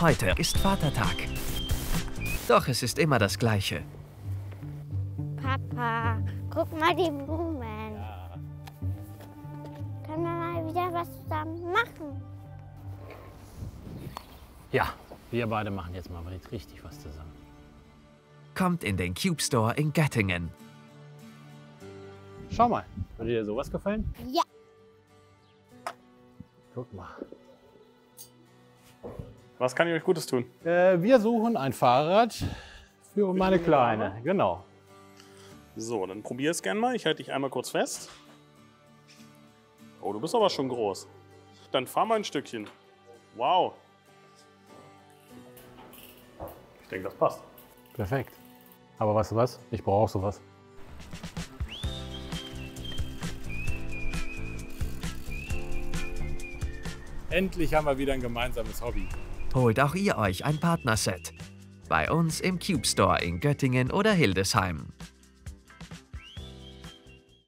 Heute ist Vatertag. Doch es ist immer das Gleiche. Papa, guck mal die Blumen. Können wir mal wieder was zusammen machen? Ja, wir beide machen jetzt mal richtig was zusammen. Kommt in den Cube Store in Göttingen. Schau mal, würde dir sowas gefallen? Ja. Guck mal. Was kann ich euch Gutes tun? Äh, wir suchen ein Fahrrad für meine Kleine. Genau. So, dann probier es gerne mal. Ich halte dich einmal kurz fest. Oh, du bist aber schon groß. Dann fahr mal ein Stückchen. Wow. Ich denke, das passt. Perfekt. Aber weißt du was? Ich brauche auch sowas. Endlich haben wir wieder ein gemeinsames Hobby. Holt auch ihr euch ein Partnerset. Bei uns im Cube Store in Göttingen oder Hildesheim.